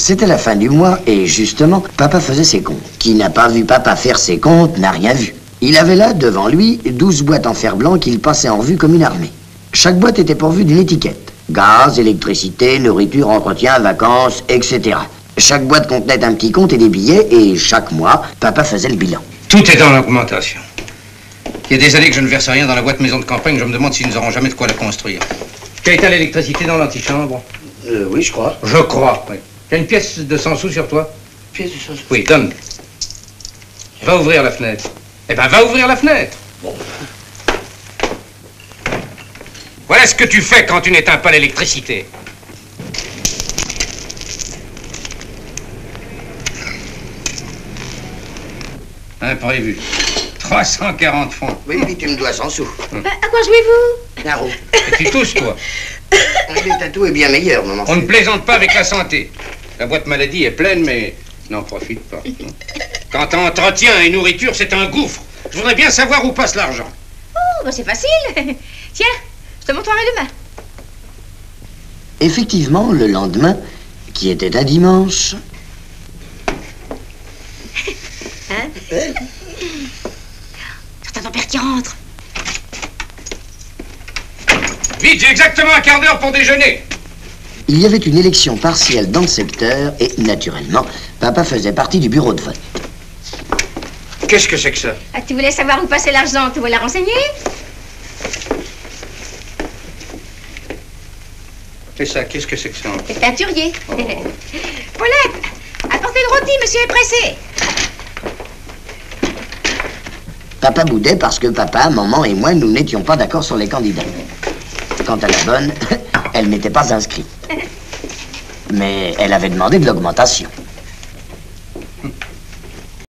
C'était la fin du mois et justement, papa faisait ses comptes. Qui n'a pas vu papa faire ses comptes n'a rien vu. Il avait là, devant lui, douze boîtes en fer blanc qu'il passait en vue comme une armée. Chaque boîte était pourvue d'une étiquette. Gaz, électricité, nourriture, entretien, vacances, etc. Chaque boîte contenait un petit compte et des billets et chaque mois, papa faisait le bilan. Tout est dans l'augmentation. Il y a des années que je ne verse rien dans la boîte maison de campagne, je me demande s'ils n'auront jamais de quoi la construire. Tu as éteint l'électricité dans l'antichambre? Euh, oui, je crois. Je crois, oui. Tu as une pièce de 100 sous sur toi Pièce de sauce. Oui, donne. Va ouvrir la fenêtre. Eh ben, va ouvrir la fenêtre. Voilà ce que tu fais quand tu n'éteins pas l'électricité. Imprévu. 340 francs. Oui, oui, tu me dois 100 sous. Bah, à quoi jouez-vous? Et tu tousses, toi. Le tatou est bien meilleur, maman. On ne plaisante pas avec la santé. La boîte maladie est pleine, mais n'en profite pas. Quant à entretien et nourriture, c'est un gouffre. Je voudrais bien savoir où passe l'argent. Oh, bah c'est facile. Tiens, je te montrerai demain. Effectivement, le lendemain, qui était un dimanche, Hein? T'as ton père qui rentre? Vite, j'ai exactement un quart d'heure pour déjeuner. Il y avait une élection partielle dans le secteur et, naturellement, papa faisait partie du bureau de vote. Qu'est-ce que c'est que ça? Ah, tu voulais savoir où passait l'argent, tu voulais la renseigner? C'est ça, qu'est-ce que c'est que ça? C'est teinturier. Paulette, apportez le rôti, monsieur est pressé. Papa boudait parce que papa, maman et moi, nous n'étions pas d'accord sur les candidats. Quant à la bonne, elle n'était pas inscrite. Mais elle avait demandé de l'augmentation.